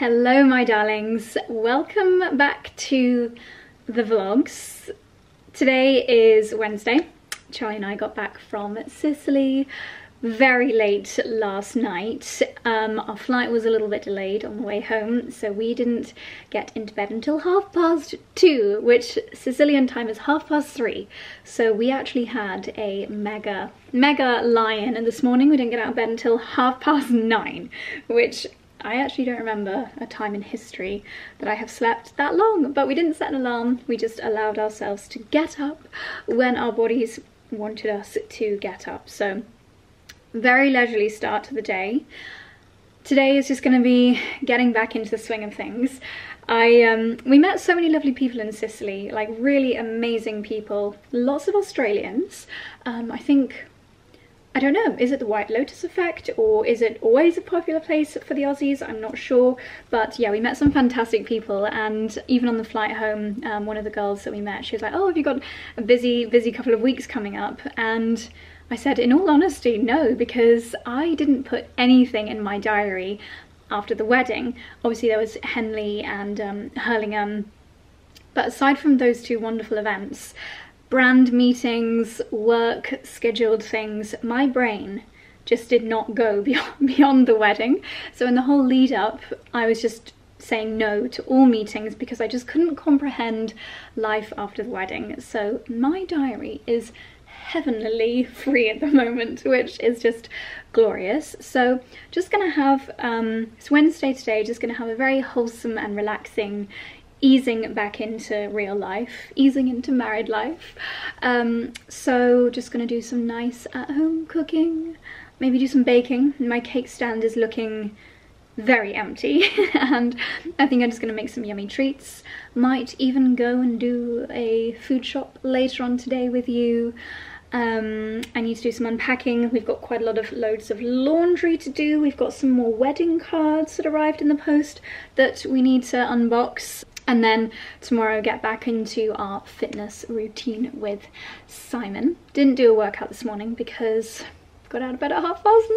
Hello my darlings, welcome back to the vlogs. Today is Wednesday. Charlie and I got back from Sicily very late last night. Um, our flight was a little bit delayed on the way home, so we didn't get into bed until half past two, which Sicilian time is half past three. So we actually had a mega, mega lion, and this morning we didn't get out of bed until half past nine, which I actually don't remember a time in history that I have slept that long, but we didn't set an alarm, we just allowed ourselves to get up when our bodies wanted us to get up. So very leisurely start to the day. Today is just going to be getting back into the swing of things. I um, We met so many lovely people in Sicily, like really amazing people, lots of Australians. Um, I think, I don't know, is it the White Lotus effect or is it always a popular place for the Aussies? I'm not sure. But yeah, we met some fantastic people and even on the flight home, um, one of the girls that we met, she was like, oh, have you got a busy, busy couple of weeks coming up? And I said, in all honesty, no, because I didn't put anything in my diary after the wedding. Obviously there was Henley and um, Hurlingham, but aside from those two wonderful events, brand meetings, work, scheduled things, my brain just did not go beyond, beyond the wedding. So in the whole lead up, I was just saying no to all meetings because I just couldn't comprehend life after the wedding. So my diary is heavenly free at the moment, which is just glorious. So just gonna have, um, it's Wednesday today, just gonna have a very wholesome and relaxing easing back into real life, easing into married life. Um, so just gonna do some nice at-home cooking, maybe do some baking. My cake stand is looking very empty and I think I'm just going to make some yummy treats. Might even go and do a food shop later on today with you. Um, I need to do some unpacking. We've got quite a lot of loads of laundry to do. We've got some more wedding cards that arrived in the post that we need to unbox. And then tomorrow get back into our fitness routine with Simon. Didn't do a workout this morning because got out of bed at half past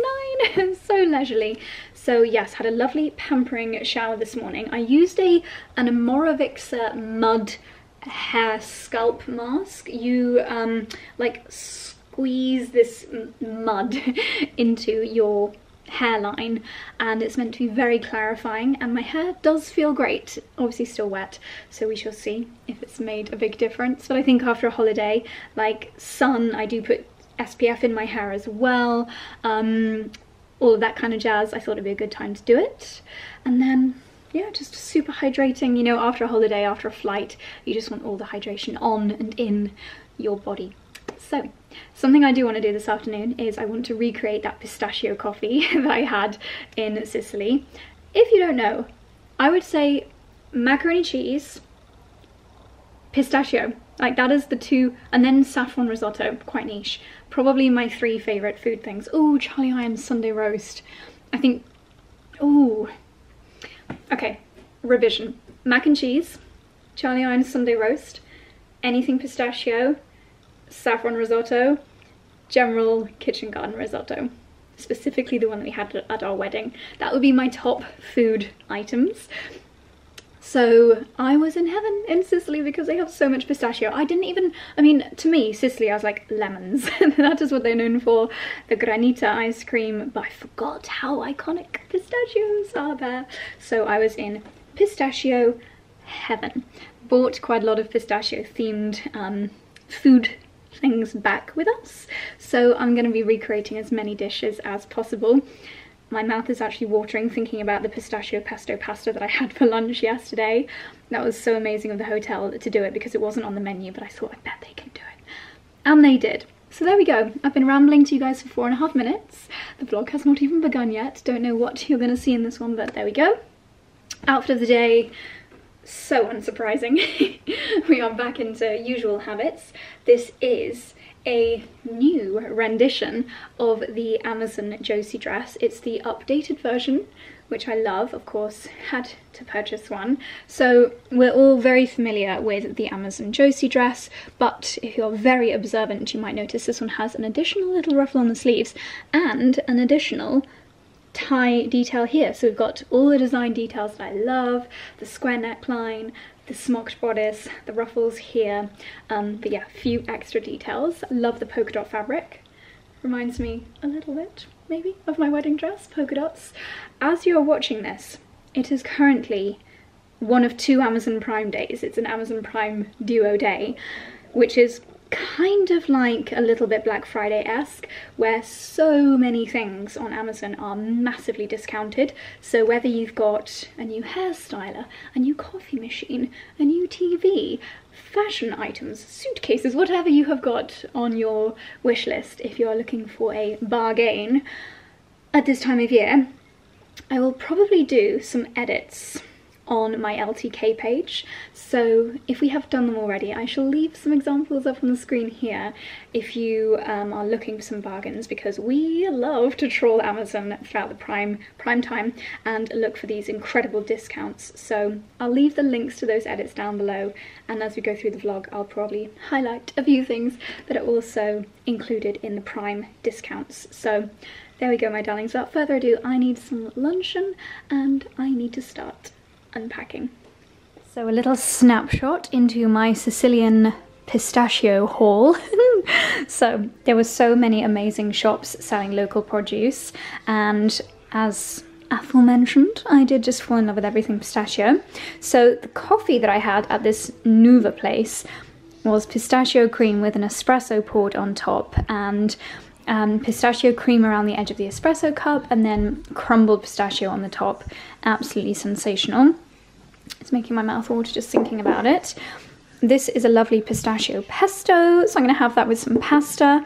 nine, so leisurely. So yes, had a lovely pampering shower this morning. I used a an Amorovixa mud hair scalp mask. You um, like squeeze this mud into your hairline and it's meant to be very clarifying and my hair does feel great obviously still wet so we shall see if it's made a big difference but I think after a holiday like sun I do put SPF in my hair as well um, all of that kind of jazz I thought it'd be a good time to do it and then yeah, just super hydrating. You know, after a holiday, after a flight, you just want all the hydration on and in your body. So, something I do want to do this afternoon is I want to recreate that pistachio coffee that I had in Sicily. If you don't know, I would say macaroni cheese, pistachio. Like that is the two, and then saffron risotto, quite niche. Probably my three favourite food things. Oh, Charlie Iron Sunday roast. I think, oh, Okay, revision. Mac and cheese, Charlie Iron Sunday roast, anything pistachio, saffron risotto, general kitchen garden risotto. Specifically the one that we had at our wedding. That would be my top food items. So I was in heaven in Sicily because they have so much pistachio. I didn't even, I mean, to me, Sicily, I was like, lemons. that is what they're known for, the granita ice cream, but I forgot how iconic pistachios are there. So I was in pistachio heaven. Bought quite a lot of pistachio themed um, food things back with us. So I'm going to be recreating as many dishes as possible. My mouth is actually watering thinking about the pistachio pesto pasta that I had for lunch yesterday. That was so amazing of the hotel to do it because it wasn't on the menu, but I thought I bet they can do it. And they did. So there we go. I've been rambling to you guys for four and a half minutes. The vlog has not even begun yet. Don't know what you're going to see in this one, but there we go. Outfit of the day, so unsurprising. we are back into usual habits. This is a new rendition of the Amazon Josie dress. It's the updated version, which I love, of course, had to purchase one. So we're all very familiar with the Amazon Josie dress, but if you're very observant, you might notice this one has an additional little ruffle on the sleeves and an additional tie detail here. So we've got all the design details that I love, the square neckline, the smocked bodice, the ruffles here, um, but yeah, a few extra details. Love the polka dot fabric. Reminds me a little bit, maybe, of my wedding dress, polka dots. As you're watching this, it is currently one of two Amazon Prime days. It's an Amazon Prime duo day, which is kind of like a little bit Black Friday-esque, where so many things on Amazon are massively discounted. So whether you've got a new hairstyler, a new coffee machine, a new TV, fashion items, suitcases, whatever you have got on your wish list if you're looking for a bargain at this time of year, I will probably do some edits on my LTK page. So if we have done them already, I shall leave some examples up on the screen here if you um, are looking for some bargains because we love to troll Amazon throughout the prime prime time and look for these incredible discounts. So I'll leave the links to those edits down below and as we go through the vlog I'll probably highlight a few things that are also included in the prime discounts. So there we go my darlings, without further ado I need some luncheon and I need to start unpacking. So a little snapshot into my Sicilian pistachio haul. so there were so many amazing shops selling local produce and as Athel mentioned, I did just fall in love with everything pistachio. So the coffee that I had at this Nuva place was pistachio cream with an espresso poured on top and um, pistachio cream around the edge of the espresso cup and then crumbled pistachio on the top. Absolutely sensational. It's making my mouth water just thinking about it. This is a lovely pistachio pesto, so I'm going to have that with some pasta.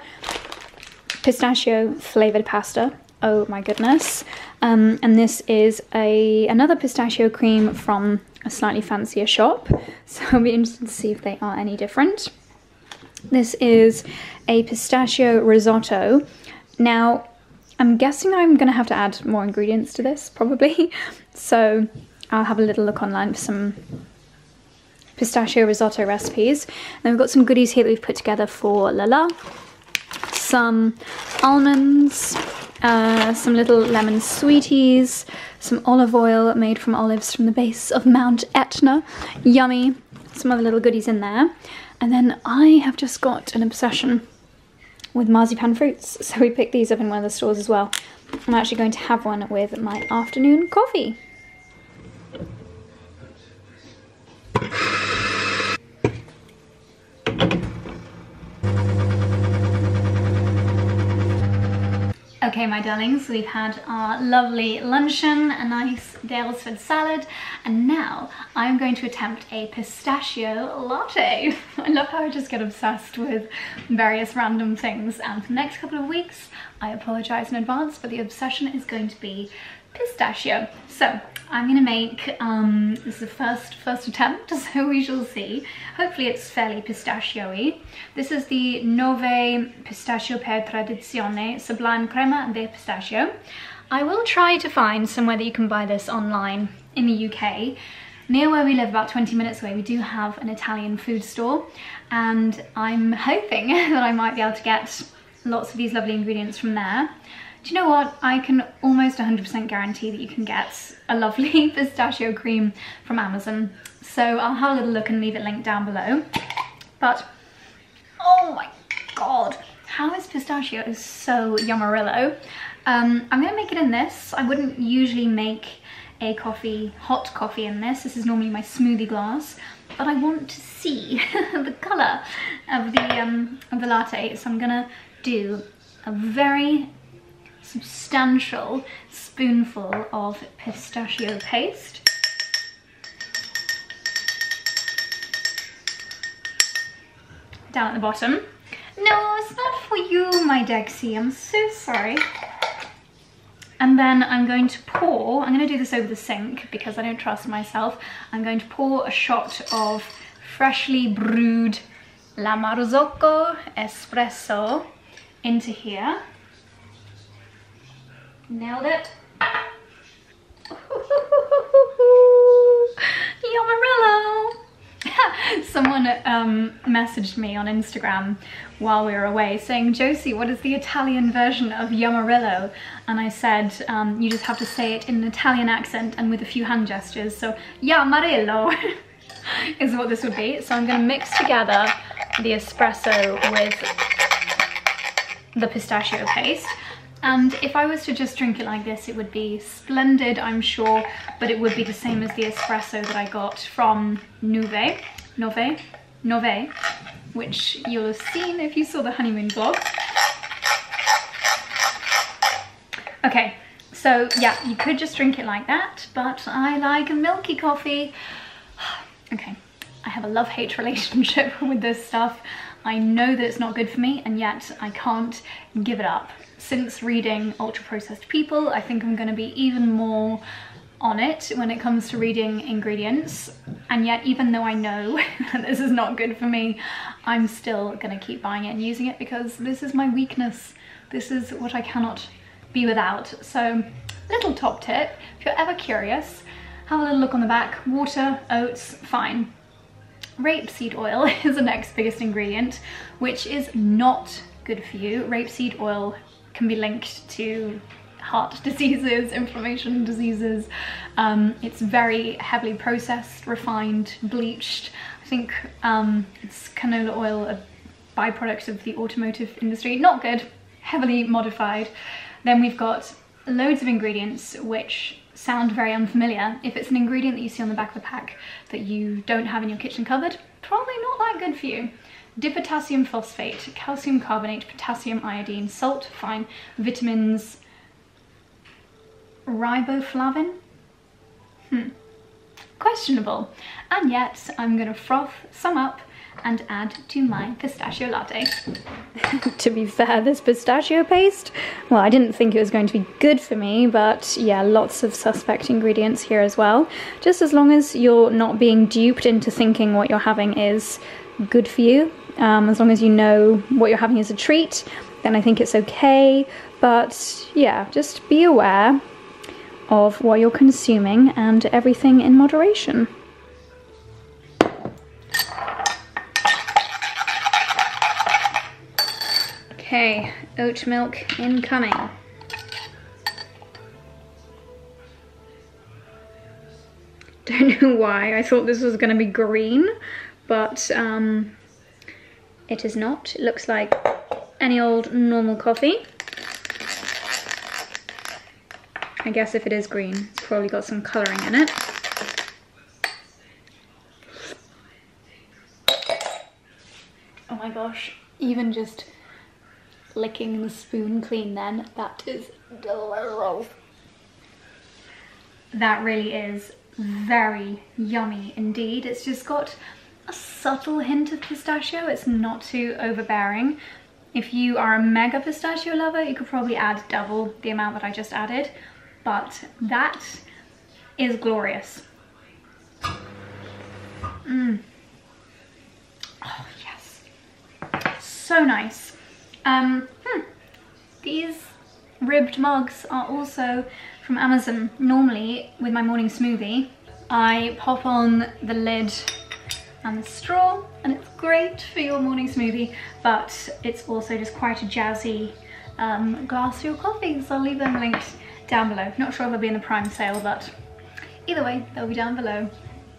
Pistachio flavoured pasta. Oh my goodness. Um, and this is a another pistachio cream from a slightly fancier shop. So I'll be interested to see if they are any different. This is a pistachio risotto. Now, I'm guessing I'm going to have to add more ingredients to this, probably. So I'll have a little look online for some pistachio risotto recipes. And we've got some goodies here that we've put together for Lala. Some almonds, uh, some little lemon sweeties, some olive oil made from olives from the base of Mount Etna. Yummy. Some other little goodies in there. And then I have just got an obsession with marzipan fruits. So we picked these up in one of the stores as well. I'm actually going to have one with my afternoon coffee. Okay, my darlings, we've had our lovely luncheon, a nice Daylesford salad, and now I'm going to attempt a pistachio latte. I love how I just get obsessed with various random things, and for the next couple of weeks, I apologise in advance, but the obsession is going to be pistachio. So I'm gonna make, um, this is the first, first attempt, so we shall see. Hopefully it's fairly pistachio-y. This is the Nove Pistachio per Tradizione Sublime Crema de Pistachio. I will try to find somewhere that you can buy this online in the UK. Near where we live, about 20 minutes away, we do have an Italian food store and I'm hoping that I might be able to get lots of these lovely ingredients from there. You know what? I can almost 100% guarantee that you can get a lovely pistachio cream from Amazon. So I'll have a little look and leave it linked down below. But, oh my god, how is pistachio so yummerillo? Um, I'm gonna make it in this. I wouldn't usually make a coffee, hot coffee in this. This is normally my smoothie glass, but I want to see the color of the, um, of the latte. So I'm gonna do a very substantial spoonful of pistachio paste. Down at the bottom. No, it's not for you, my Dexy. I'm so sorry. And then I'm going to pour, I'm going to do this over the sink because I don't trust myself. I'm going to pour a shot of freshly brewed La Marzocco Espresso into here. Nailed it. Yummarillo. Someone um, messaged me on Instagram while we were away saying, Josie, what is the Italian version of Yamarillo? And I said, um, you just have to say it in an Italian accent and with a few hand gestures. So Yamarillo is what this would be. So I'm gonna mix together the espresso with the pistachio paste. And if I was to just drink it like this, it would be splendid, I'm sure, but it would be the same as the espresso that I got from Nuve, Nove, Nove, which you'll have seen if you saw the honeymoon vlog. Okay, so yeah, you could just drink it like that, but I like a milky coffee. okay, I have a love-hate relationship with this stuff. I know that it's not good for me, and yet I can't give it up since reading Ultra Processed People, I think I'm going to be even more on it when it comes to reading ingredients. And yet, even though I know this is not good for me, I'm still going to keep buying it and using it because this is my weakness. This is what I cannot be without. So, little top tip, if you're ever curious, have a little look on the back. Water, oats, fine. Rapeseed oil is the next biggest ingredient, which is not good for you. Rapeseed oil can be linked to heart diseases, inflammation diseases. Um, it's very heavily processed, refined, bleached. I think um, it's canola oil, a byproduct of the automotive industry. Not good, heavily modified. Then we've got loads of ingredients which sound very unfamiliar. If it's an ingredient that you see on the back of the pack that you don't have in your kitchen cupboard, probably not that good for you dipotassium phosphate, calcium carbonate, potassium iodine, salt, fine, vitamins, riboflavin? Hmm, questionable. And yet I'm gonna froth some up and add to my pistachio latte. to be fair, this pistachio paste, well, I didn't think it was going to be good for me, but yeah, lots of suspect ingredients here as well. Just as long as you're not being duped into thinking what you're having is good for you, um, as long as you know what you're having as a treat, then I think it's okay. But yeah, just be aware of what you're consuming and everything in moderation. Okay, oat milk incoming. Don't know why, I thought this was going to be green, but um, it is not. It looks like any old normal coffee. I guess if it is green, it's probably got some colouring in it. Oh my gosh, even just licking the spoon clean then, that is delicious. That really is very yummy indeed. It's just got a subtle hint of pistachio. It's not too overbearing. If you are a mega pistachio lover, you could probably add double the amount that I just added, but that is glorious. Mmm. Oh, yes. So nice. Um, hmm. These ribbed mugs are also from Amazon. Normally, with my morning smoothie, I pop on the lid and the straw and it's great for your morning smoothie but it's also just quite a jazzy um, glass for your coffee so I'll leave them linked down below. Not sure if they'll be in the prime sale but either way they'll be down below.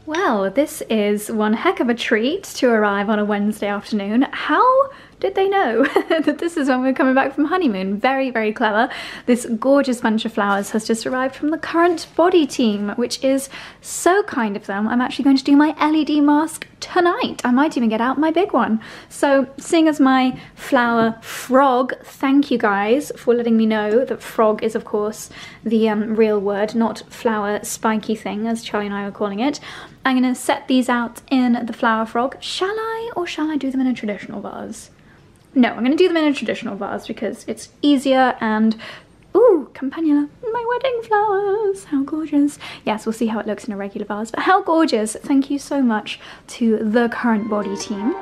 Well, this is one heck of a treat to arrive on a Wednesday afternoon. How did they know that this is when we're coming back from honeymoon? Very, very clever. This gorgeous bunch of flowers has just arrived from the CurrentBody team, which is so kind of them. I'm actually going to do my LED mask tonight. I might even get out my big one. So seeing as my flower frog, thank you guys for letting me know that frog is of course the um, real word, not flower spiky thing as Charlie and I were calling it. I'm gonna set these out in the flower frog. Shall I or shall I do them in a traditional vase? No, I'm going to do them in a traditional vase because it's easier and Ooh, campanula, my wedding flowers, how gorgeous. Yes, we'll see how it looks in a regular vase, but how gorgeous. Thank you so much to the CurrentBody team.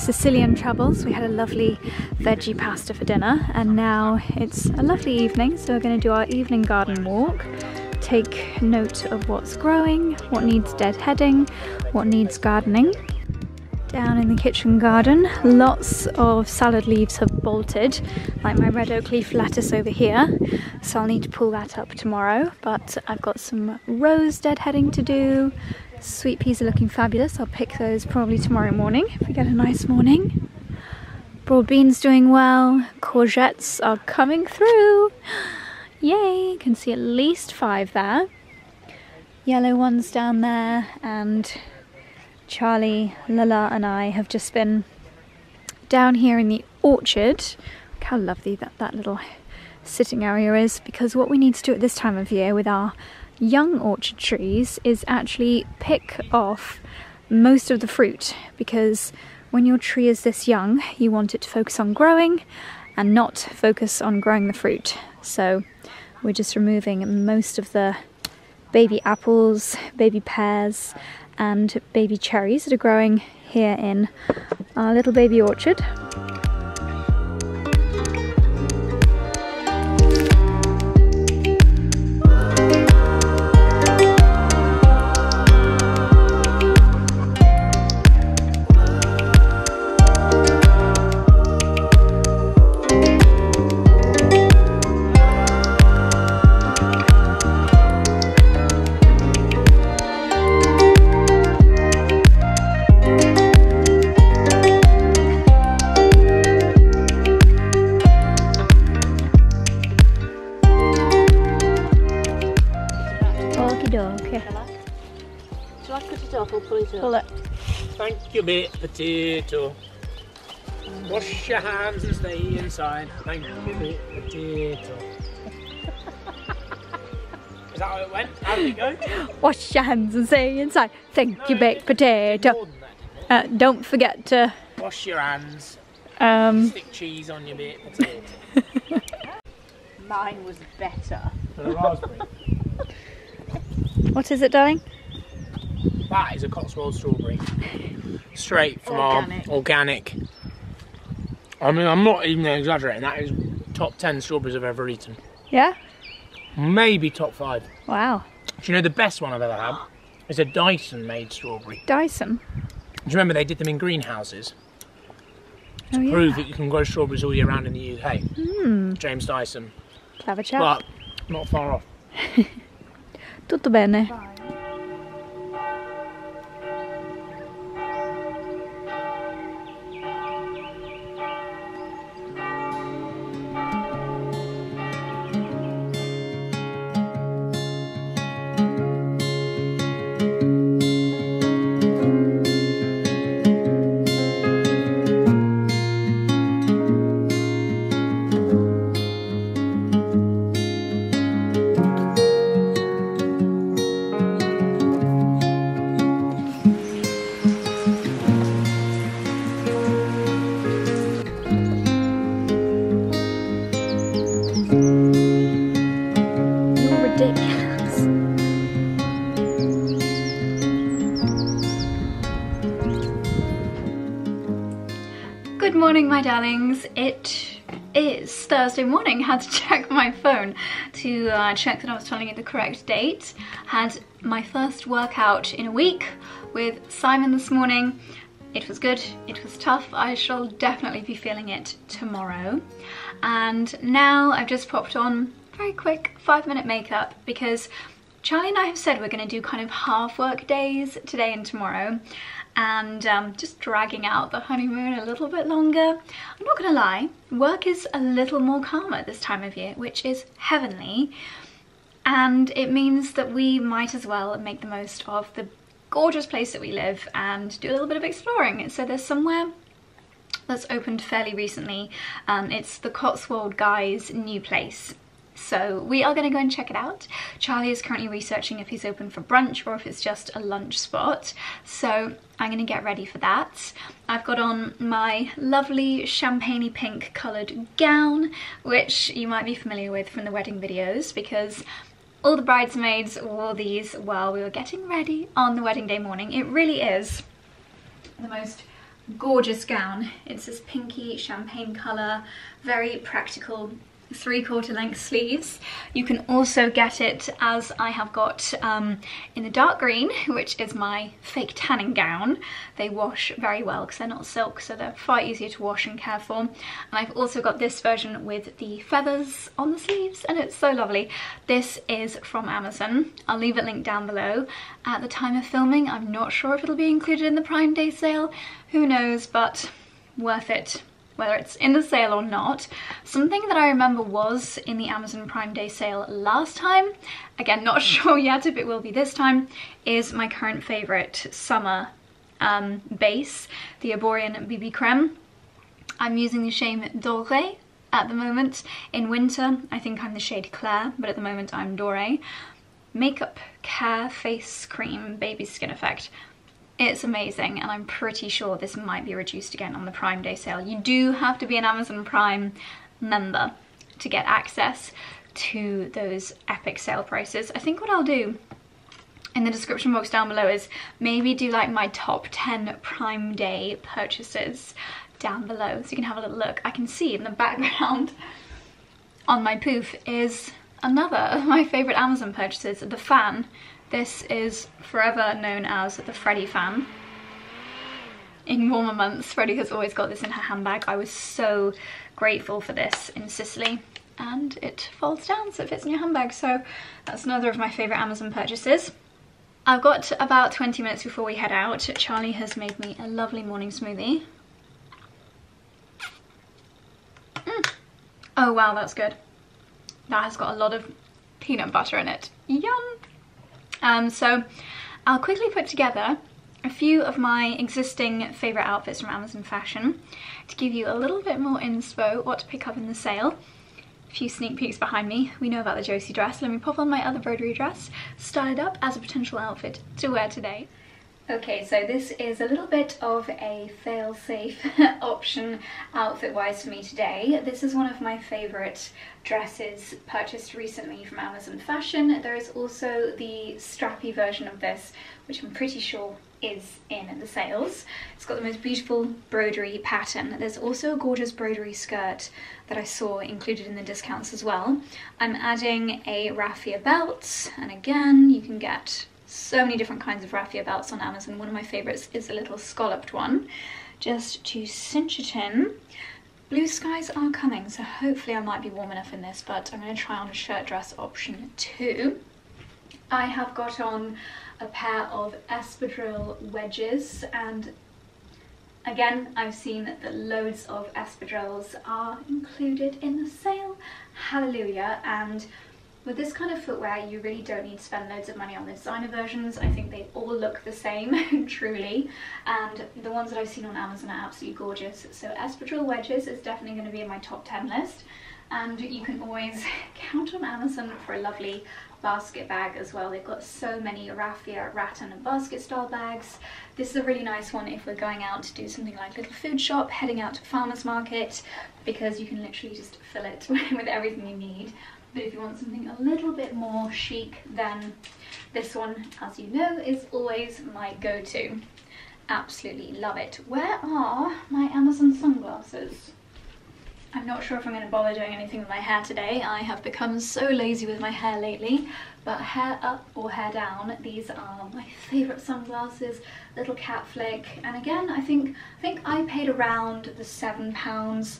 Sicilian travels. We had a lovely veggie pasta for dinner and now it's a lovely evening so we're going to do our evening garden walk take note of what's growing, what needs deadheading, what needs gardening. Down in the kitchen garden, lots of salad leaves have bolted, like my red oak leaf lettuce over here. So I'll need to pull that up tomorrow. But I've got some rose deadheading to do. Sweet peas are looking fabulous. I'll pick those probably tomorrow morning if we get a nice morning. Broad beans doing well. Courgettes are coming through. Yay! Can see at least five there. Yellow ones down there and Charlie, Lala and I have just been down here in the orchard. Look how lovely that, that little sitting area is because what we need to do at this time of year with our young orchard trees is actually pick off most of the fruit because when your tree is this young you want it to focus on growing and not focus on growing the fruit. So we're just removing most of the baby apples, baby pears and baby cherries that are growing here in our little baby orchard. Your bit potato. Wash your hands and stay inside. Thank you, bit potato. Is that how it went? How did it go? Wash your hands and stay inside. Thank no, you, baked potato. Uh, don't forget to wash your hands. Um, stick cheese on your bit potato. Mine was better. For the raspberry. what is it, darling? That is a Cotswold strawberry. Straight from organic. our organic. I mean, I'm not even exaggerating. That is top 10 strawberries I've ever eaten. Yeah? Maybe top 5. Wow. Do you know the best one I've ever had? Is a Dyson made strawberry. Dyson? Do you remember they did them in greenhouses? To oh, yeah. prove that you can grow strawberries all year round in the UK. Mm. James Dyson. Clever chap. But not far off. Tutto bene. My darlings. It is Thursday morning. Had to check my phone to uh, check that I was telling you the correct date. Had my first workout in a week with Simon this morning. It was good, it was tough. I shall definitely be feeling it tomorrow. And now I've just popped on very quick five minute makeup because Charlie and I have said we're going to do kind of half work days today and tomorrow and um, just dragging out the honeymoon a little bit longer. I'm not gonna lie, work is a little more calmer this time of year, which is heavenly. And it means that we might as well make the most of the gorgeous place that we live and do a little bit of exploring. So there's somewhere that's opened fairly recently. Um, it's the Cotswold Guys new place so we are going to go and check it out. Charlie is currently researching if he's open for brunch or if it's just a lunch spot. So I'm going to get ready for that. I've got on my lovely champagne pink coloured gown, which you might be familiar with from the wedding videos because all the bridesmaids wore these while we were getting ready on the wedding day morning. It really is the most gorgeous gown. It's this pinky champagne colour, very practical three quarter length sleeves. You can also get it as I have got um, in the dark green, which is my fake tanning gown. They wash very well because they're not silk, so they're far easier to wash and care for. And I've also got this version with the feathers on the sleeves, and it's so lovely. This is from Amazon. I'll leave it linked down below. At the time of filming, I'm not sure if it'll be included in the Prime Day sale. Who knows, but worth it whether it's in the sale or not. Something that I remember was in the Amazon Prime Day sale last time, again not sure yet if it will be this time, is my current favourite summer um, base, the Erborian BB Creme. I'm using the shade Doré at the moment. In winter, I think I'm the shade Clair, but at the moment I'm Doré. Makeup Care Face Cream Baby Skin Effect. It's amazing and I'm pretty sure this might be reduced again on the Prime Day sale. You do have to be an Amazon Prime member to get access to those epic sale prices. I think what I'll do in the description box down below is maybe do like my top 10 Prime Day purchases down below so you can have a little look. I can see in the background on my poof is another of my favourite Amazon purchases, the fan this is forever known as the Freddie fan. In warmer months, Freddie has always got this in her handbag. I was so grateful for this in Sicily and it folds down so it fits in your handbag. So that's another of my favourite Amazon purchases. I've got about 20 minutes before we head out. Charlie has made me a lovely morning smoothie. Mm. Oh wow, that's good. That has got a lot of peanut butter in it. Yum! Um, so I'll quickly put together a few of my existing favourite outfits from Amazon Fashion to give you a little bit more inspo what to pick up in the sale. A few sneak peeks behind me. We know about the Josie dress. Let me pop on my other broderie dress, style it up as a potential outfit to wear today. Okay, so this is a little bit of a fail-safe option outfit-wise for me today. This is one of my favourite dresses purchased recently from Amazon Fashion. There is also the strappy version of this, which I'm pretty sure is in the sales. It's got the most beautiful broderie pattern. There's also a gorgeous broderie skirt that I saw included in the discounts as well. I'm adding a raffia belt, and again, you can get so many different kinds of raffia belts on Amazon. One of my favorites is a little scalloped one, just to cinch it in. Blue skies are coming, so hopefully I might be warm enough in this, but I'm going to try on a shirt dress option too. I have got on a pair of espadrille wedges and again I've seen that loads of espadrilles are included in the sale. Hallelujah and with this kind of footwear, you really don't need to spend loads of money on the designer versions. I think they all look the same, truly. And the ones that I've seen on Amazon are absolutely gorgeous. So espadrille wedges is definitely going to be in my top 10 list. And you can always count on Amazon for a lovely basket bag as well. They've got so many raffia, rattan and basket style bags. This is a really nice one if we're going out to do something like little food shop, heading out to farmer's market, because you can literally just fill it with everything you need. But if you want something a little bit more chic, then this one, as you know, is always my go-to. Absolutely love it. Where are my Amazon sunglasses? I'm not sure if I'm going to bother doing anything with my hair today. I have become so lazy with my hair lately. But hair up or hair down, these are my favourite sunglasses, little cat flick. And again, I think I think I paid around the £7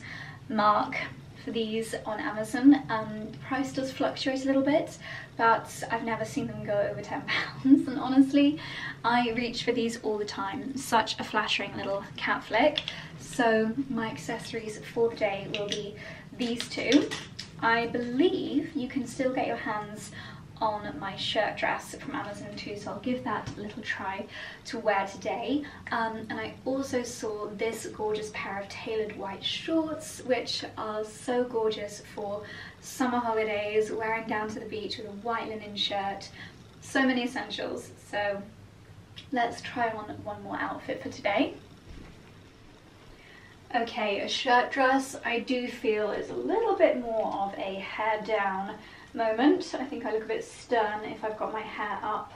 mark for these on Amazon. Um, the price does fluctuate a little bit, but I've never seen them go over £10. and honestly, I reach for these all the time. Such a flattering little cat flick. So my accessories for the day will be these two. I believe you can still get your hands on my shirt dress from Amazon too, so I'll give that a little try to wear today. Um, and I also saw this gorgeous pair of tailored white shorts, which are so gorgeous for summer holidays, wearing down to the beach with a white linen shirt. So many essentials, so let's try on one more outfit for today. Okay, a shirt dress I do feel is a little bit more of a hair down moment. I think I look a bit stern if I've got my hair up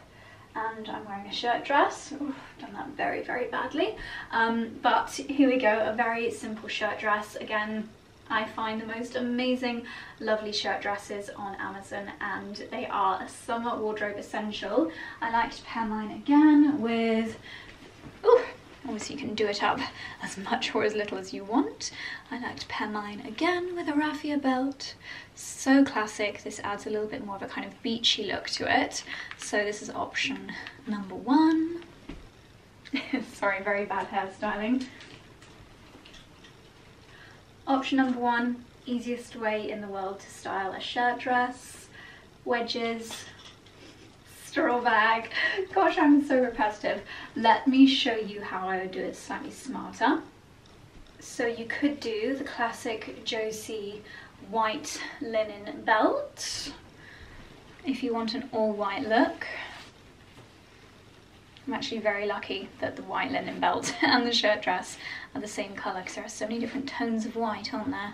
and I'm wearing a shirt dress. Oof, done that very, very badly. Um, but here we go, a very simple shirt dress. Again, I find the most amazing, lovely shirt dresses on Amazon and they are a summer wardrobe essential. I like to pair mine again with, ooh, obviously you can do it up as much or as little as you want. I like to pair mine again with a raffia belt. So classic, this adds a little bit more of a kind of beachy look to it. So this is option number one. Sorry, very bad hairstyling. Option number one, easiest way in the world to style a shirt dress, wedges, straw bag. Gosh, I'm so repetitive. Let me show you how I would do it slightly smarter. So you could do the classic Josie white linen belt if you want an all white look. I'm actually very lucky that the white linen belt and the shirt dress are the same colour because there are so many different tones of white, aren't there?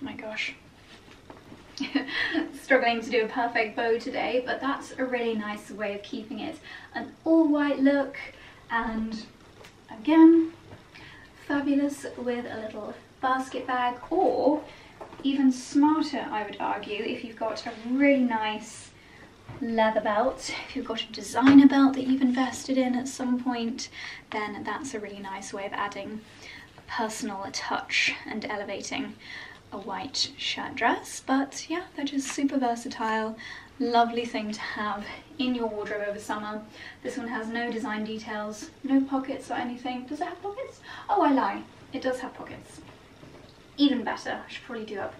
my gosh. Struggling to do a perfect bow today, but that's a really nice way of keeping it an all white look and again, fabulous with a little basket bag or even smarter I would argue if you've got a really nice leather belt. If you've got a designer belt that you've invested in at some point, then that's a really nice way of adding a personal touch and elevating a white shirt dress. But yeah, they're just super versatile, lovely thing to have in your wardrobe over summer. This one has no design details, no pockets or anything. Does it have pockets? Oh, I lie. It does have pockets. Even better, I should probably do up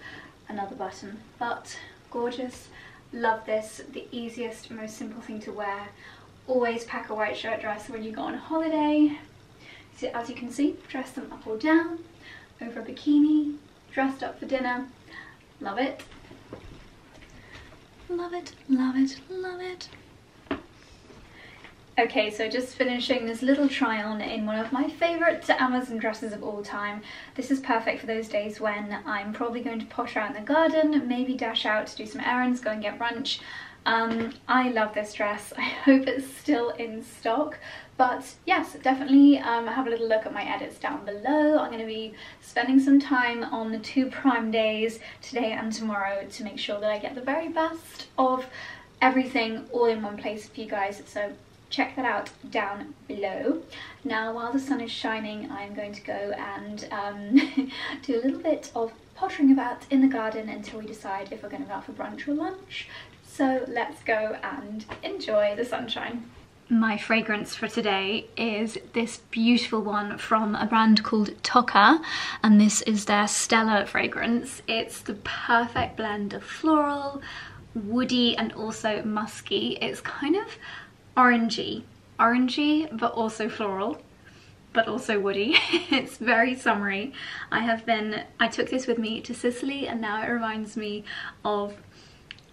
another button, but gorgeous Love this, the easiest, most simple thing to wear. Always pack a white shirt dress when you go on holiday. So as you can see, dress them up or down, over a bikini, dressed up for dinner. Love it. Love it, love it, love it. Okay, so just finishing this little try on in one of my favourite Amazon dresses of all time. This is perfect for those days when I'm probably going to posh around the garden, maybe dash out to do some errands, go and get brunch. Um, I love this dress. I hope it's still in stock. But yes, definitely um, have a little look at my edits down below. I'm going to be spending some time on the two prime days, today and tomorrow, to make sure that I get the very best of everything all in one place for you guys. So check that out down below. Now while the sun is shining I'm going to go and um, do a little bit of pottering about in the garden until we decide if we're going to go out for brunch or lunch. So let's go and enjoy the sunshine. My fragrance for today is this beautiful one from a brand called Tocca and this is their Stella fragrance. It's the perfect blend of floral, woody and also musky. It's kind of orangey. Orangey, but also floral, but also woody. it's very summery. I have been, I took this with me to Sicily and now it reminds me of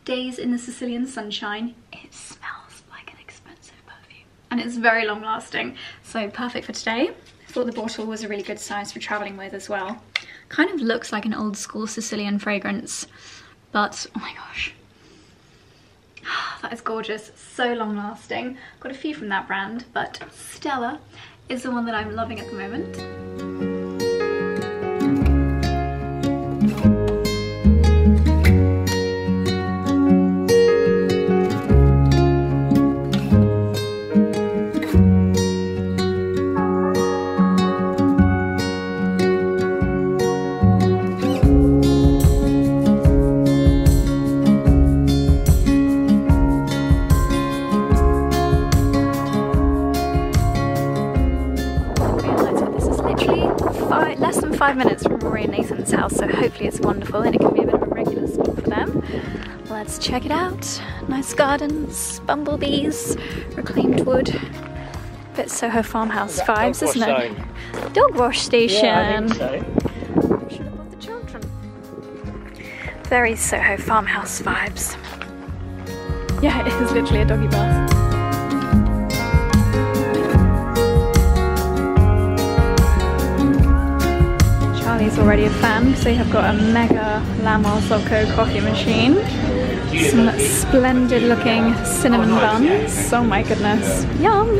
days in the Sicilian sunshine. It smells like an expensive perfume and it's very long lasting. So perfect for today. I thought the bottle was a really good size for traveling with as well. Kind of looks like an old school Sicilian fragrance, but oh my gosh, that is gorgeous, so long lasting. Got a few from that brand, but Stella is the one that I'm loving at the moment. Check it out. Nice gardens, bumblebees, reclaimed wood. Bit Soho farmhouse vibes, isn't it? Zone? Dog wash station. Yeah, I think so. Should have brought the children. Very Soho farmhouse vibes. Yeah, it is literally a doggy bath. Charlie's already a fan, so you have got a mega La Marzocco coffee machine. Some splendid looking cinnamon buns. Oh my goodness. Yum!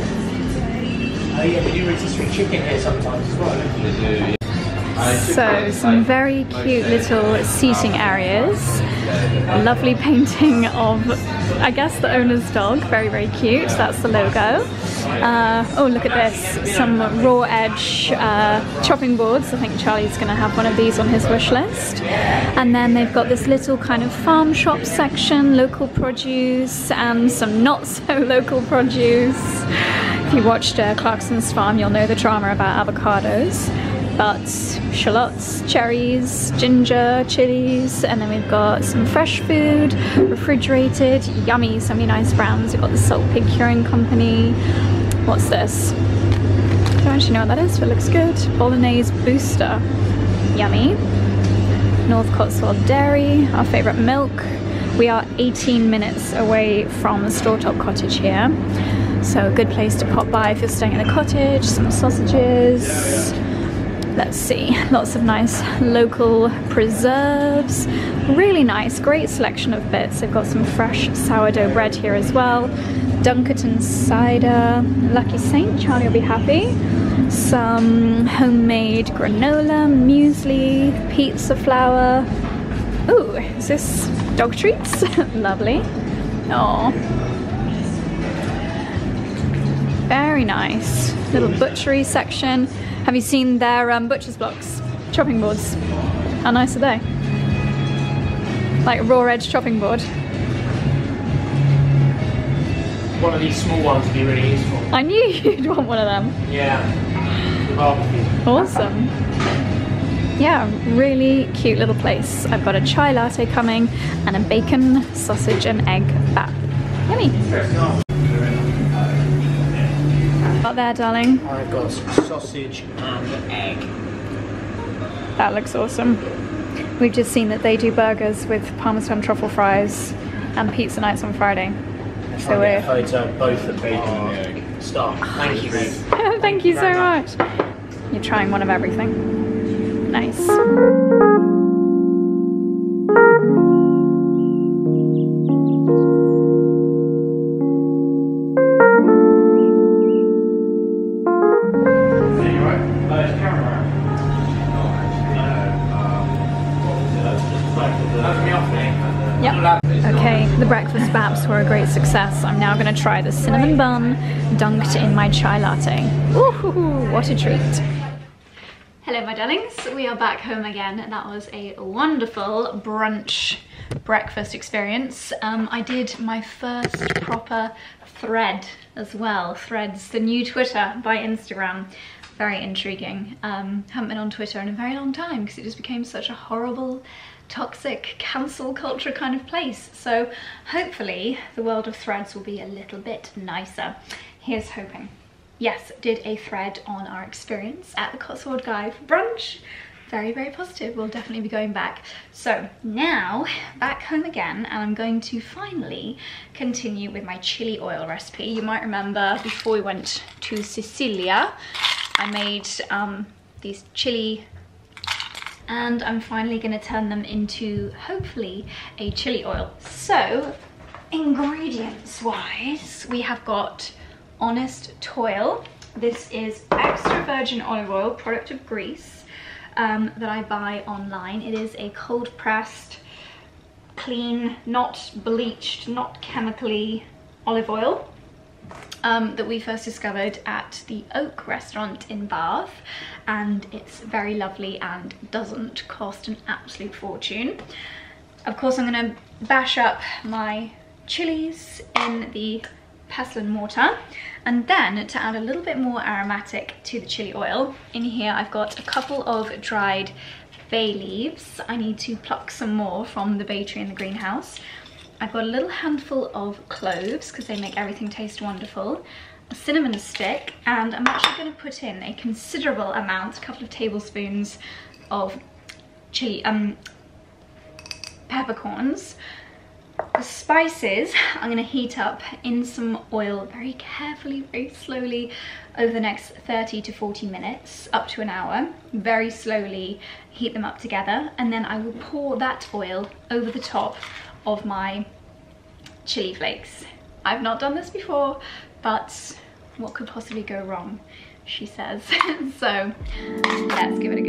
So, some very cute little seating areas. Lovely painting of, I guess, the owner's dog. Very, very cute. That's the logo. Uh, oh, look at this. Some raw edge uh, chopping boards. I think Charlie's going to have one of these on his wish list. And then they've got this little kind of farm shop section, local produce, and some not so local produce. If you watched uh, Clarkson's Farm, you'll know the drama about avocados but shallots, cherries, ginger, chilies, and then we've got some fresh food, refrigerated, yummy, semi nice browns. We've got the Salt Pig Curing Company. What's this? I don't actually know what that is, but it looks good. Bolognese Booster. Yummy. North Cotswold Dairy, our favourite milk. We are 18 minutes away from the Straw-Top Cottage here. So a good place to pop by if you're staying in the cottage, some sausages, let's see. Lots of nice local preserves. Really nice. Great selection of bits. They've got some fresh sourdough bread here as well. Dunkerton cider. Lucky saint Charlie will be happy. Some homemade granola muesli pizza flour. Ooh, is this dog treats? Lovely. Oh very nice. Little butchery section have you seen their um, butcher's blocks? Chopping boards. How nice are they? Like raw edge chopping board. One of these small ones would be really useful. I knew you'd want one of them. Yeah. Barbecue. Awesome. Yeah, really cute little place. I've got a chai latte coming and a bacon, sausage and egg bat. Yummy there, darling? I've got sausage and egg. That looks awesome. We've just seen that they do burgers with parmesan truffle fries and pizza nights on Friday. So we're photo both the bacon and the egg. Stop. Thank you, Thank you so much. You're trying one of everything. Nice. Were a great success. I'm now going to try the cinnamon bun dunked in my chai latte. Ooh, what a treat. Hello my darlings, we are back home again that was a wonderful brunch breakfast experience. Um, I did my first proper thread as well. Threads, the new Twitter by Instagram. Very intriguing. Um, haven't been on Twitter in a very long time because it just became such a horrible toxic cancel culture kind of place. So hopefully the world of threads will be a little bit nicer. Here's hoping. Yes, did a thread on our experience at the Cotswold Guy for brunch. Very, very positive. We'll definitely be going back. So now back home again and I'm going to finally continue with my chili oil recipe. You might remember before we went to Sicilia, I made um, these chili and I'm finally gonna turn them into hopefully a chili oil. So ingredients wise, we have got Honest Toil. This is extra virgin olive oil, product of Greece, um, that I buy online. It is a cold pressed, clean, not bleached, not chemically olive oil um, that we first discovered at the Oak restaurant in Bath and it's very lovely and doesn't cost an absolute fortune. Of course I'm going to bash up my chilies in the pestle and mortar and then to add a little bit more aromatic to the chili oil in here I've got a couple of dried bay leaves I need to pluck some more from the bay tree in the greenhouse I've got a little handful of cloves because they make everything taste wonderful, a cinnamon stick, and I'm actually going to put in a considerable amount, a couple of tablespoons of chili, um, peppercorns. The spices I'm going to heat up in some oil very carefully, very slowly over the next 30 to 40 minutes, up to an hour. Very slowly heat them up together and then I will pour that oil over the top of my chili flakes. I've not done this before, but what could possibly go wrong, she says. so let's give it a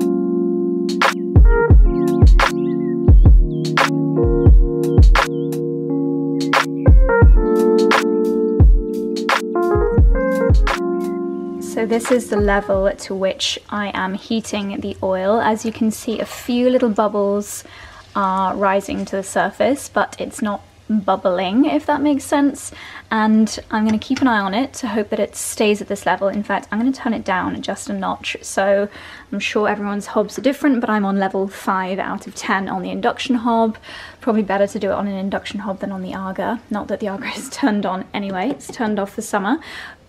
go. This is the level to which I am heating the oil. As you can see, a few little bubbles are rising to the surface, but it's not bubbling, if that makes sense. And I'm going to keep an eye on it to hope that it stays at this level. In fact, I'm going to turn it down just a notch. So I'm sure everyone's hobs are different, but I'm on level 5 out of 10 on the induction hob. Probably better to do it on an induction hob than on the Aga. Not that the Aga is turned on anyway, it's turned off for summer,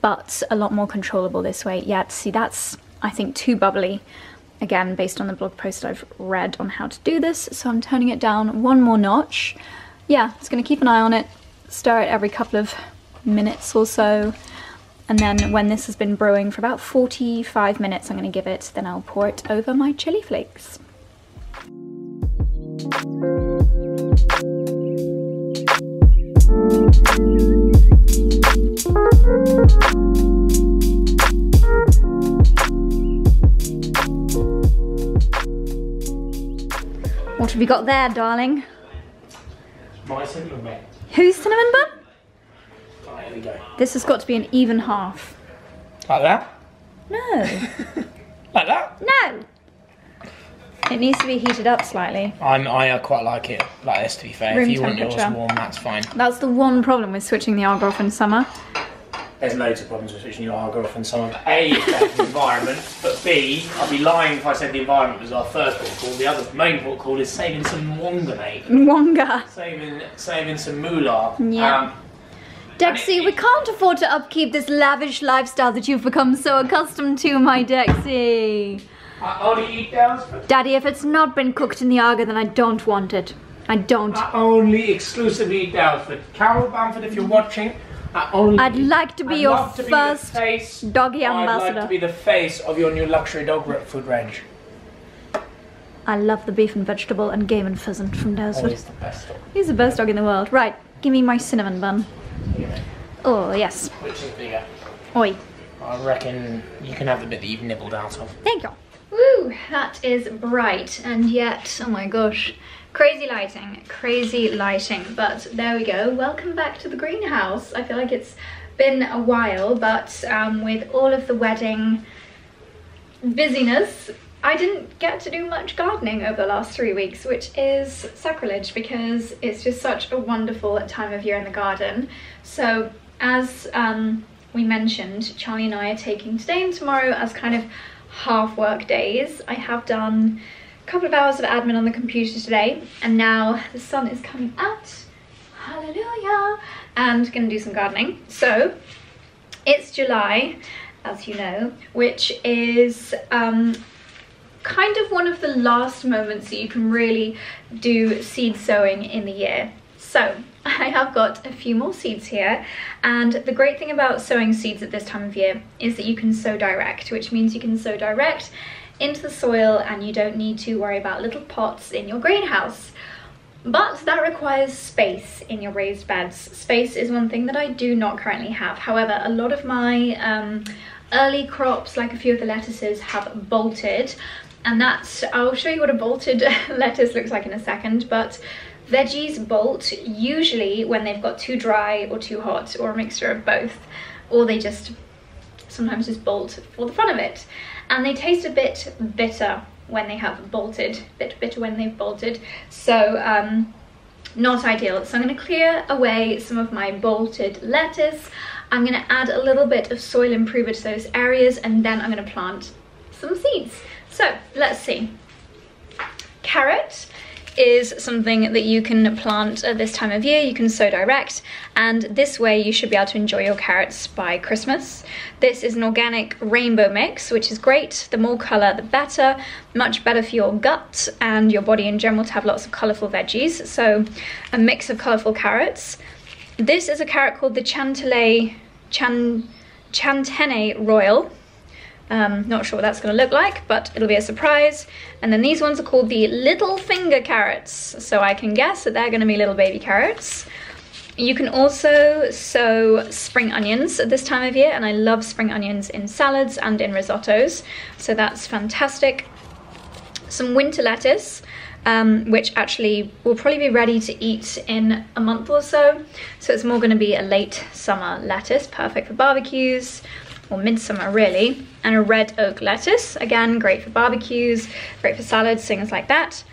but a lot more controllable this way. Yeah, see that's, I think, too bubbly. Again based on the blog post I've read on how to do this so I'm turning it down one more notch. Yeah just gonna keep an eye on it stir it every couple of minutes or so and then when this has been brewing for about 45 minutes I'm gonna give it then I'll pour it over my chili flakes What have you got there, darling? My cinnamon bun. Whose cinnamon bun? Here we go. This has got to be an even half. Like that? No. Like that? no! It needs to be heated up slightly. I'm, I uh, quite like it like this, to be fair. Room if you want yours warm, that's fine. That's the one problem with switching the Aga off in summer. There's loads of problems with switching your Aga off in. A, it's better for the environment, but B, I'd be lying if I said the environment was our first port call. The other main port call is saving some wonga, mate. Wonga. Saving, saving some moolah. Yeah. Um, Dexy, we can't afford to upkeep this lavish lifestyle that you've become so accustomed to, my Dexy. I only eat Daylesford. Daddy, if it's not been cooked in the Aga, then I don't want it. I don't. I only exclusively eat Daylesford. Carole Bamford, if you're watching, only. I'd like to be I'd your to first the face, doggy I'd like ambassador. to be the face of your new luxury dog food range. I love the beef and vegetable and game and pheasant from Daylesford. Always the best dog. He's the best dog in the world. Right, give me my cinnamon bun. Yeah. Oh, yes. Which is bigger? Oi. I reckon you can have the bit that you've nibbled out of. Thank you. Woo, that is bright and yet, oh my gosh, crazy lighting, crazy lighting. But there we go. Welcome back to the greenhouse. I feel like it's been a while, but um, with all of the wedding busyness, I didn't get to do much gardening over the last three weeks, which is sacrilege because it's just such a wonderful time of year in the garden. So as um, we mentioned, Charlie and I are taking today and tomorrow as kind of half work days. I have done couple of hours of admin on the computer today and now the sun is coming out. Hallelujah! And gonna do some gardening. So it's July, as you know, which is um, kind of one of the last moments that you can really do seed sowing in the year. So I have got a few more seeds here and the great thing about sowing seeds at this time of year is that you can sow direct, which means you can sow direct into the soil and you don't need to worry about little pots in your greenhouse. But that requires space in your raised beds. Space is one thing that I do not currently have. However, a lot of my um, early crops, like a few of the lettuces, have bolted. And that's, I'll show you what a bolted lettuce looks like in a second, but veggies bolt usually when they've got too dry or too hot or a mixture of both, or they just sometimes just bolt for the fun of it. And they taste a bit bitter when they have bolted, bit bitter when they've bolted. So um, not ideal. So I'm going to clear away some of my bolted lettuce. I'm going to add a little bit of soil improver to those areas and then I'm going to plant some seeds. So let's see. Carrot is something that you can plant at this time of year. You can sow direct, and this way you should be able to enjoy your carrots by Christmas. This is an organic rainbow mix, which is great. The more colour, the better. Much better for your gut and your body in general to have lots of colourful veggies. So, a mix of colourful carrots. This is a carrot called the Chantilly Chan Chantenay Royal Um, not sure what that's going to look like, but it'll be a surprise. And then these ones are called the little finger carrots. So I can guess that they're going to be little baby carrots. You can also sow spring onions at this time of year, and I love spring onions in salads and in risottos, so that's fantastic. Some winter lettuce, um, which actually will probably be ready to eat in a month or so. So it's more going to be a late summer lettuce, perfect for barbecues or midsummer really. And a red oak lettuce, again, great for barbecues, great for salads, things like that.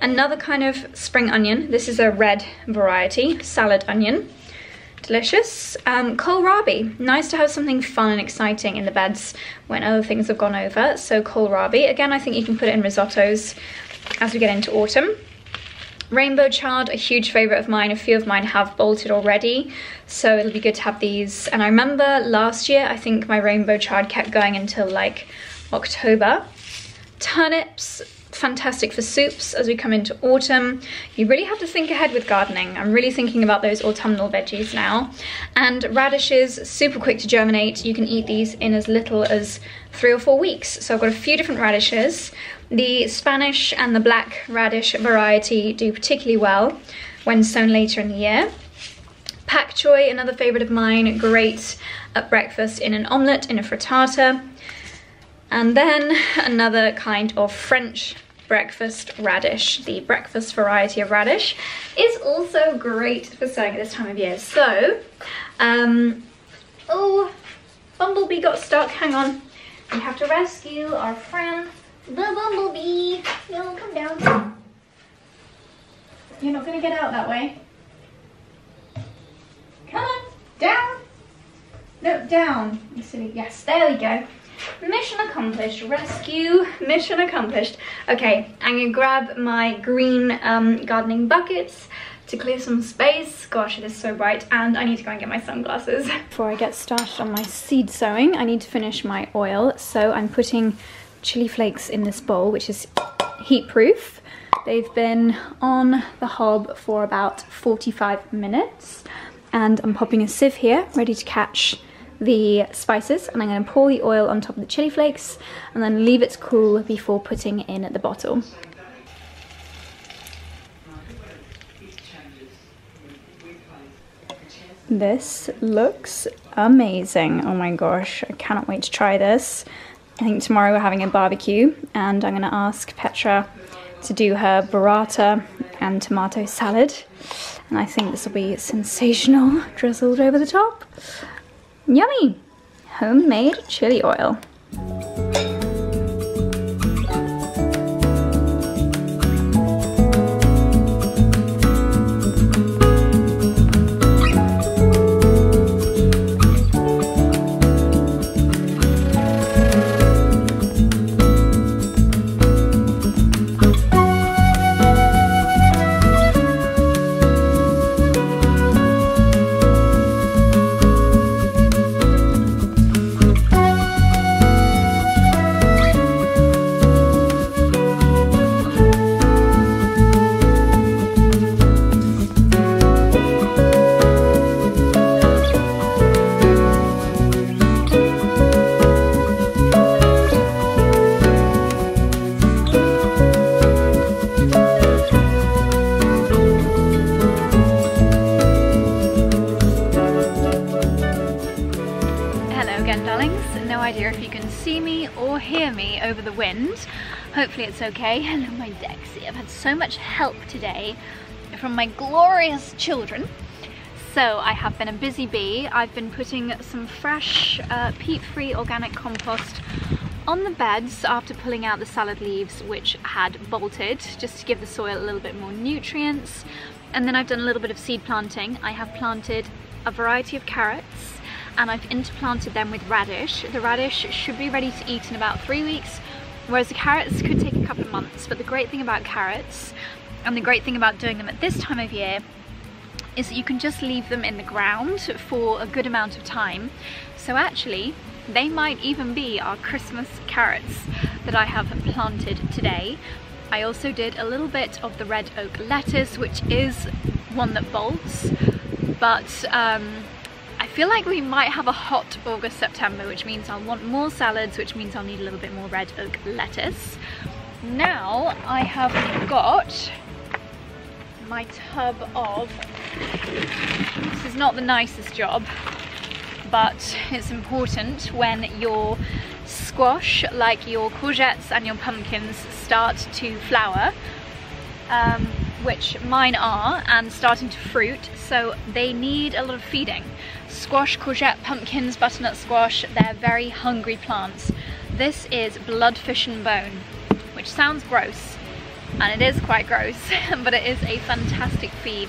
Another kind of spring onion. This is a red variety, salad onion. Delicious. Um, kohlrabi. Nice to have something fun and exciting in the beds when other things have gone over. So kohlrabi. Again, I think you can put it in risottos as we get into autumn. Rainbow chard, a huge favourite of mine. A few of mine have bolted already, so it'll be good to have these. And I remember last year, I think my rainbow chard kept going until like October. Turnips, fantastic for soups as we come into autumn. You really have to think ahead with gardening. I'm really thinking about those autumnal veggies now. And radishes, super quick to germinate. You can eat these in as little as three or four weeks. So I've got a few different radishes. The Spanish and the black radish variety do particularly well when sown later in the year. Pak choy, another favourite of mine, great at breakfast in an omelette, in a frittata. And then another kind of French breakfast radish. The breakfast variety of radish is also great for sowing at this time of year. So, um, oh, Bumblebee got stuck, hang on. We have to rescue our friend, the Bumblebee. No, come down. You're not gonna get out that way. Come on, down. No, down. You silly, yes, there we go. Mission accomplished, rescue, mission accomplished. Okay, I'm gonna grab my green um, gardening buckets to clear some space. Gosh, it is so bright and I need to go and get my sunglasses. Before I get started on my seed sowing, I need to finish my oil. So I'm putting chili flakes in this bowl, which is heat proof. They've been on the hob for about 45 minutes and I'm popping a sieve here, ready to catch the spices and I'm going to pour the oil on top of the chili flakes and then leave it to cool before putting in the bottle. This looks amazing. Oh my gosh, I cannot wait to try this. I think tomorrow we're having a barbecue and I'm going to ask Petra to do her burrata and tomato salad. And I think this will be sensational, drizzled over the top. Yummy! Homemade chili oil. Hopefully it's okay. Hello my Dexy. I've had so much help today from my glorious children. So I have been a busy bee. I've been putting some fresh uh, peat-free organic compost on the beds after pulling out the salad leaves which had bolted just to give the soil a little bit more nutrients. And then I've done a little bit of seed planting. I have planted a variety of carrots and I've interplanted them with radish. The radish should be ready to eat in about three weeks Whereas the carrots could take a couple of months, but the great thing about carrots and the great thing about doing them at this time of year is that you can just leave them in the ground for a good amount of time. So actually, they might even be our Christmas carrots that I have planted today. I also did a little bit of the red oak lettuce, which is one that bolts, but um, feel like we might have a hot August, September, which means I'll want more salads, which means I'll need a little bit more red oak lettuce. Now I have got my tub of, this is not the nicest job, but it's important when your squash, like your courgettes and your pumpkins, start to flower, um, which mine are, and starting to fruit, so they need a lot of feeding. Squash, courgette, pumpkins, butternut squash, they're very hungry plants. This is bloodfish and bone, which sounds gross, and it is quite gross, but it is a fantastic feed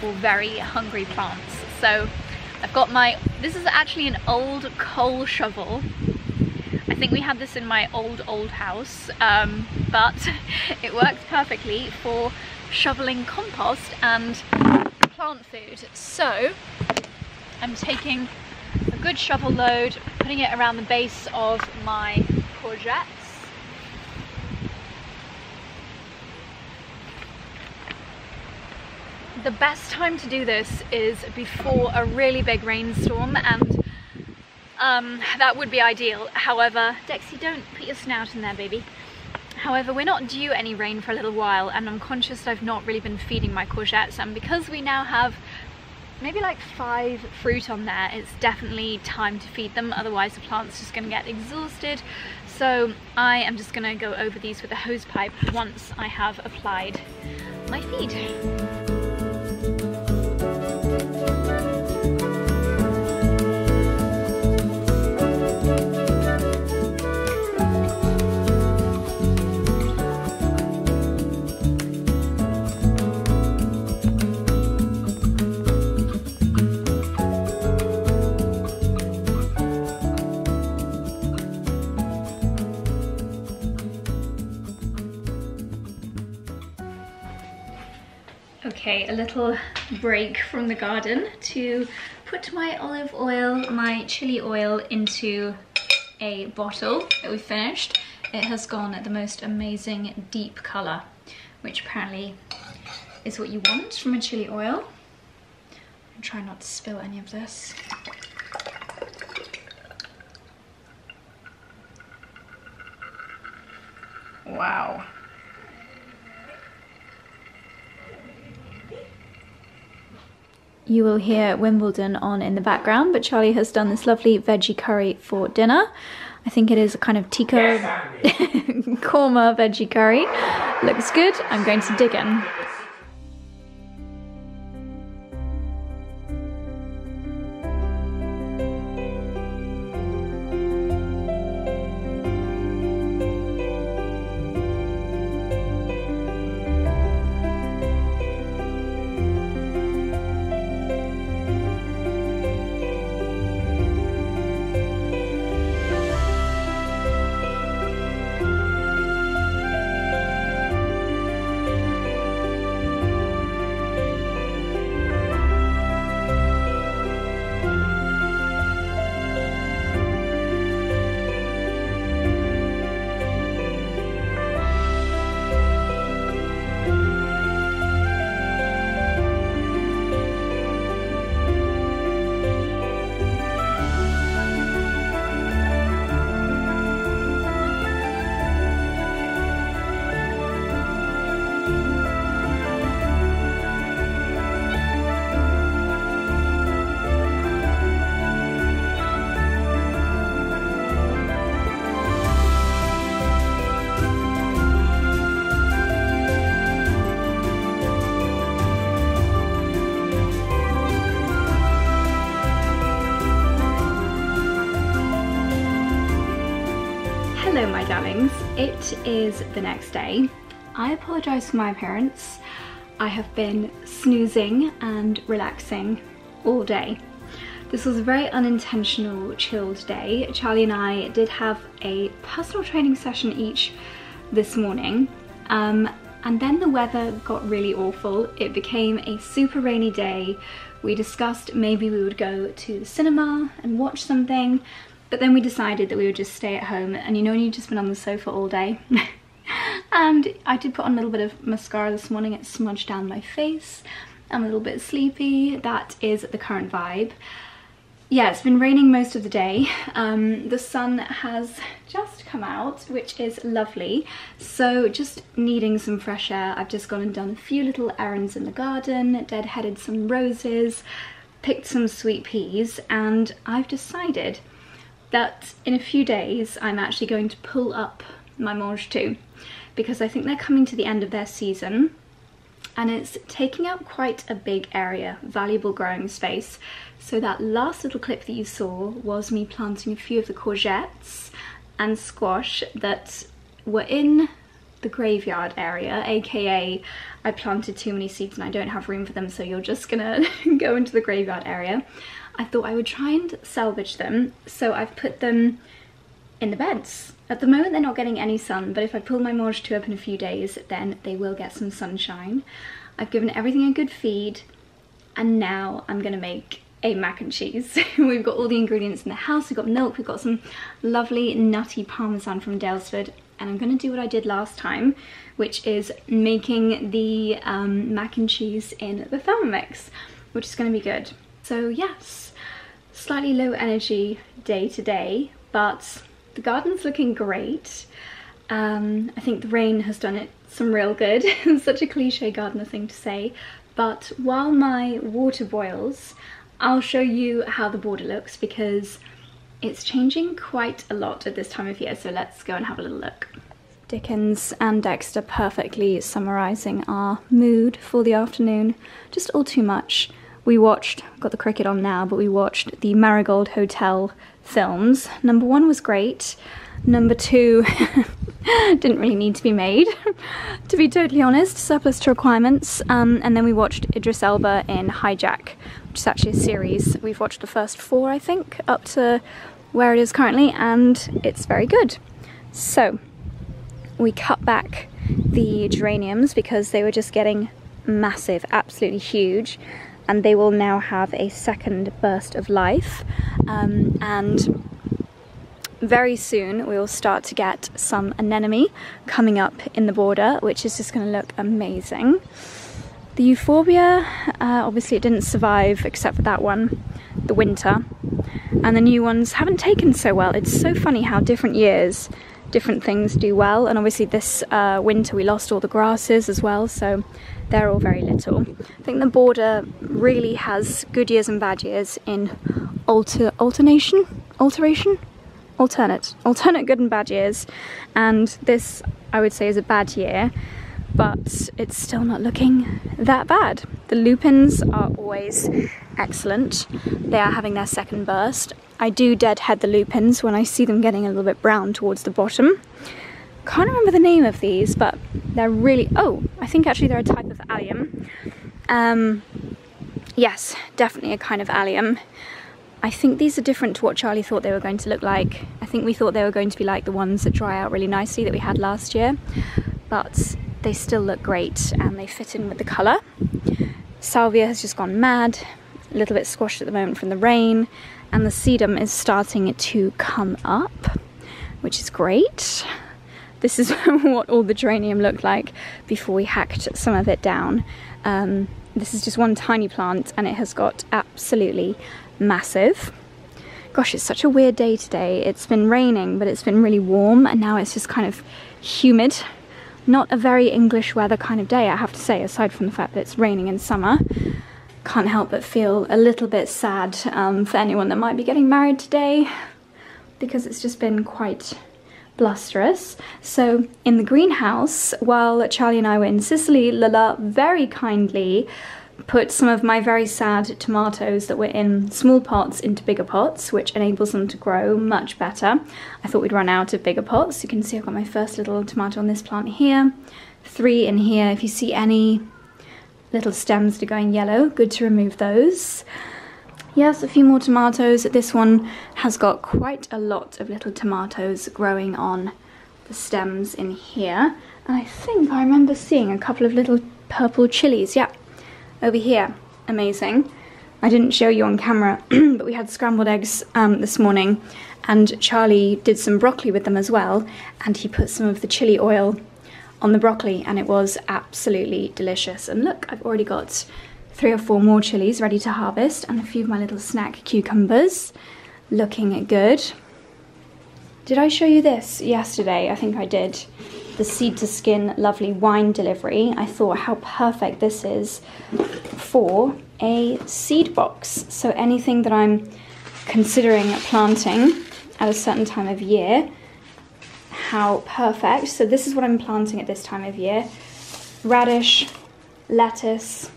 for very hungry plants. So I've got my, this is actually an old coal shovel. I think we had this in my old, old house, um, but it works perfectly for shoveling compost and plant food. So I'm taking a good shovel load, putting it around the base of my courgettes. The best time to do this is before a really big rainstorm and um, that would be ideal. However, Dexy, don't put your snout in there, baby. However, we're not due any rain for a little while and I'm conscious that I've not really been feeding my courgettes and because we now have maybe like five fruit on there, it's definitely time to feed them, otherwise the plant's just gonna get exhausted. So I am just gonna go over these with a hose pipe once I have applied my feed. Okay, a little break from the garden to put my olive oil, my chili oil into a bottle that we finished. It has gone the most amazing deep colour, which apparently is what you want from a chili oil. I'm trying not to spill any of this. Wow. You will hear Wimbledon on in the background, but Charlie has done this lovely veggie curry for dinner. I think it is a kind of tikka korma veggie curry. Looks good. I'm going to dig in. It is the next day. I apologise for my appearance. I have been snoozing and relaxing all day. This was a very unintentional chilled day. Charlie and I did have a personal training session each this morning um, and then the weather got really awful. It became a super rainy day. We discussed maybe we would go to the cinema and watch something but then we decided that we would just stay at home and you know when you've just been on the sofa all day. and I did put on a little bit of mascara this morning. It smudged down my face. I'm a little bit sleepy. That is the current vibe. yeah, it's been raining most of the day. Um, the sun has just come out, which is lovely. So just needing some fresh air. I've just gone and done a few little errands in the garden, deadheaded some roses, picked some sweet peas, and I've decided that in a few days I'm actually going to pull up my mangetout because I think they're coming to the end of their season and it's taking up quite a big area, valuable growing space. So that last little clip that you saw was me planting a few of the courgettes and squash that were in the graveyard area, aka I planted too many seeds and I don't have room for them so you're just gonna go into the graveyard area. I thought I would try and salvage them, so I've put them in the beds. At the moment they're not getting any sun, but if I pull my mangetout up in a few days, then they will get some sunshine. I've given everything a good feed, and now I'm gonna make a mac and cheese. we've got all the ingredients in the house, we've got milk, we've got some lovely nutty parmesan from Daylesford, and I'm gonna do what I did last time, which is making the um, mac and cheese in the Thermomix, which is gonna be good. So yes, slightly low energy day to day, but the garden's looking great. Um, I think the rain has done it some real good. Such a cliche gardener thing to say. But while my water boils, I'll show you how the border looks because it's changing quite a lot at this time of year. So let's go and have a little look. Dickens and Dexter perfectly summarising our mood for the afternoon. Just all too much we watched, got the cricket on now, but we watched the Marigold Hotel films. Number one was great. Number two didn't really need to be made, to be totally honest, surplus to requirements. Um, and then we watched Idris Elba in Hijack, which is actually a series. We've watched the first four, I think, up to where it is currently, and it's very good. So, we cut back the geraniums because they were just getting massive, absolutely huge and they will now have a second burst of life um, and very soon we will start to get some anemone coming up in the border which is just going to look amazing. The euphorbia, uh, obviously it didn't survive except for that one, the winter, and the new ones haven't taken so well. It's so funny how different years different things do well and obviously this uh, winter we lost all the grasses as well so they're all very little. I think the border really has good years and bad years in alter alternation, alteration, alternate, alternate good and bad years, and this I would say is a bad year, but it's still not looking that bad. The lupins are always excellent. They are having their second burst. I do deadhead the lupins when I see them getting a little bit brown towards the bottom. Can't remember the name of these, but they're really, oh, I think actually they're a type of allium. Um, yes, definitely a kind of allium. I think these are different to what Charlie thought they were going to look like. I think we thought they were going to be like the ones that dry out really nicely that we had last year, but they still look great and they fit in with the colour. Salvia has just gone mad, a little bit squashed at the moment from the rain, and the sedum is starting to come up, which is great. This is what all the geranium looked like before we hacked some of it down. Um, this is just one tiny plant and it has got absolutely massive. Gosh, it's such a weird day today. It's been raining, but it's been really warm and now it's just kind of humid. Not a very English weather kind of day, I have to say, aside from the fact that it's raining in summer. Can't help but feel a little bit sad um, for anyone that might be getting married today because it's just been quite blusterous. So in the greenhouse, while Charlie and I were in Sicily, Lala very kindly put some of my very sad tomatoes that were in small pots into bigger pots, which enables them to grow much better. I thought we'd run out of bigger pots. You can see I've got my first little tomato on this plant here, three in here. If you see any little stems that are going yellow, good to remove those. Yes, a few more tomatoes. This one has got quite a lot of little tomatoes growing on the stems in here. And I think I remember seeing a couple of little purple chilies. Yeah, over here. Amazing. I didn't show you on camera, but we had scrambled eggs um, this morning and Charlie did some broccoli with them as well and he put some of the chili oil on the broccoli and it was absolutely delicious. And look, I've already got three or four more chilies ready to harvest and a few of my little snack cucumbers looking good. Did I show you this yesterday? I think I did. The Seed to Skin Lovely Wine Delivery. I thought how perfect this is for a seed box. So anything that I'm considering planting at a certain time of year, how perfect. So this is what I'm planting at this time of year. Radish, lettuce,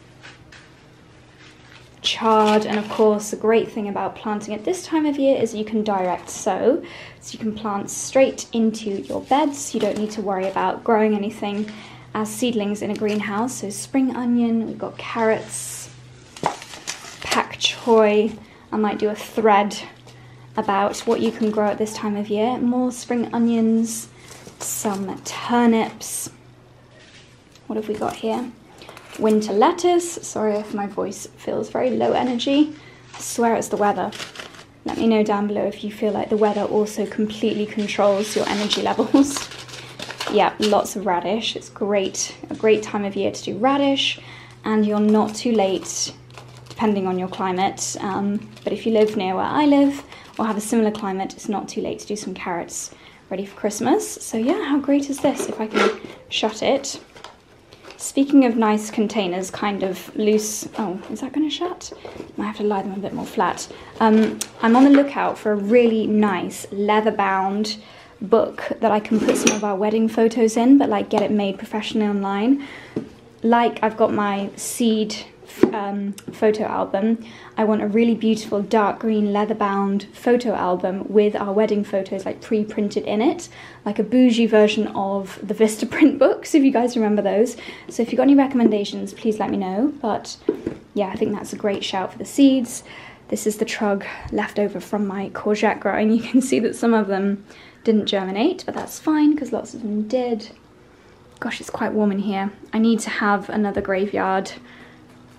chard and of course the great thing about planting at this time of year is you can direct sow. So you can plant straight into your beds. You don't need to worry about growing anything as seedlings in a greenhouse. So spring onion we've got carrots pak choi I might do a thread about what you can grow at this time of year. More spring onions some turnips. What have we got here winter lettuce. Sorry if my voice feels very low energy. I swear it's the weather. Let me know down below if you feel like the weather also completely controls your energy levels. yeah, lots of radish. It's great, a great time of year to do radish, and you're not too late depending on your climate. Um, but if you live near where I live or have a similar climate, it's not too late to do some carrots ready for Christmas. So yeah, how great is this? If I can shut it. Speaking of nice containers, kind of loose. Oh, is that going to shut? I have to lie them a bit more flat. Um, I'm on the lookout for a really nice leather bound book that I can put some of our wedding photos in, but like get it made professionally online. Like I've got my seed um, photo album, I want a really beautiful dark green leather bound photo album with our wedding photos like pre-printed in it, like a bougie version of the Vista print books, if you guys remember those. So if you've got any recommendations, please let me know. But yeah, I think that's a great shout for the seeds. This is the trug left over from my courgette growing. You can see that some of them didn't germinate, but that's fine because lots of them did. Gosh, it's quite warm in here. I need to have another graveyard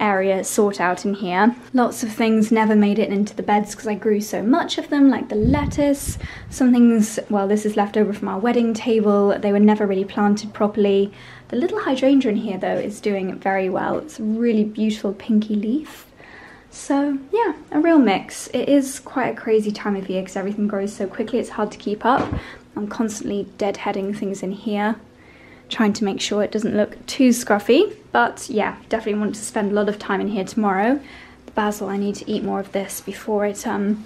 area sort out in here. Lots of things never made it into the beds because I grew so much of them, like the lettuce. Some things, well, this is left over from our wedding table. They were never really planted properly. The little hydrangea in here, though, is doing very well. It's a really beautiful pinky leaf. So yeah, a real mix. It is quite a crazy time of year because everything grows so quickly, it's hard to keep up. I'm constantly deadheading things in here trying to make sure it doesn't look too scruffy. But yeah, definitely want to spend a lot of time in here tomorrow. The basil, I need to eat more of this before it um,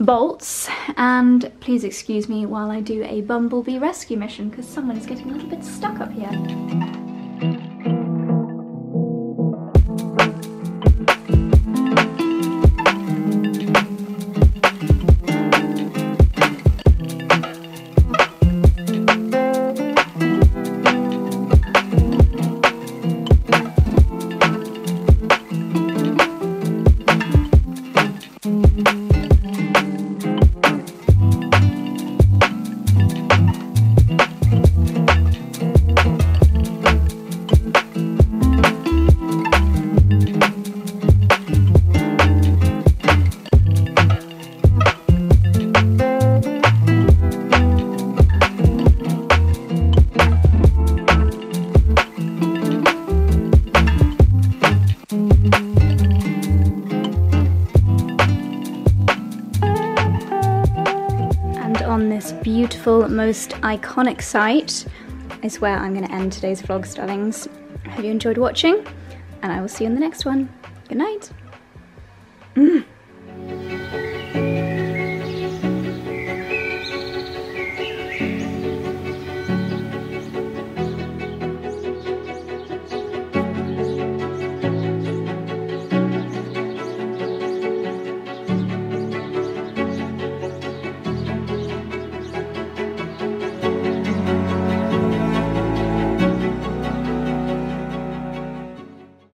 bolts. And please excuse me while I do a bumblebee rescue mission because someone is getting a little bit stuck up here. Most iconic site is where I'm going to end today's vlog, darlings. I hope you enjoyed watching, and I will see you in the next one.